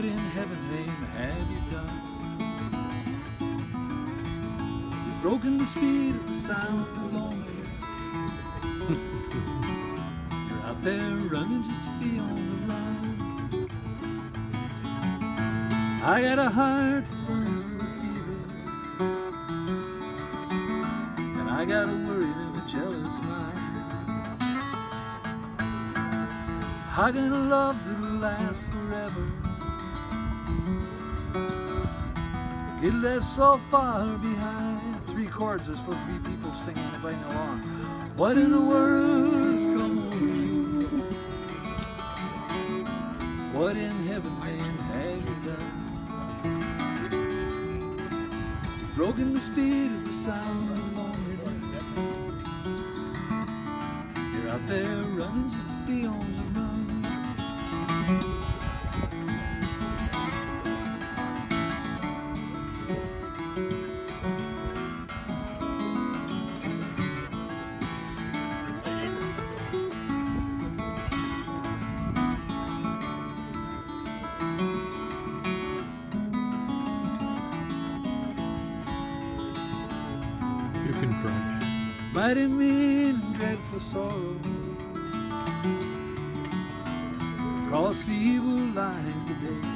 What in heaven's name have you done? You've broken the speed of the sound of loneliness. You're out there running just to be on the run. I got a heart that burns with a fever. And I got a worried and a jealous mind. I got a love that'll last forever. Get left so far behind. Three chords are supposed to be people singing and playing along. What in the world's come over you? What in heaven's name have you done? You've broken the speed of the sound of loneliness. You're out there running just to be on the run. You can mighty mean and dreadful sorrow. Cross the evil line today.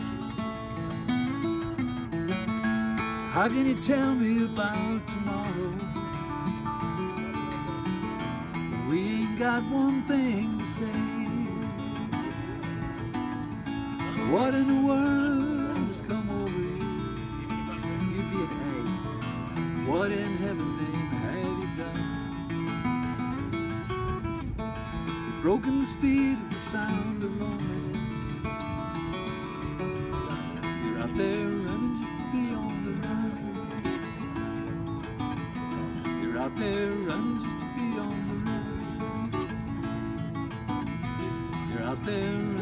How can you tell me about tomorrow? We ain't got one thing to say. What in the world What in heaven's name have you done? You've broken the speed of the sound of loneliness. You're out there running just to be on the run. You're out there running just to be on the run. You're out there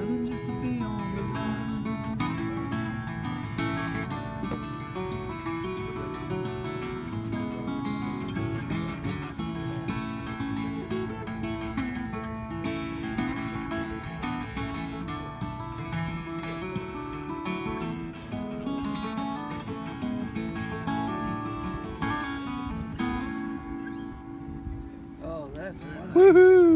Woohoo!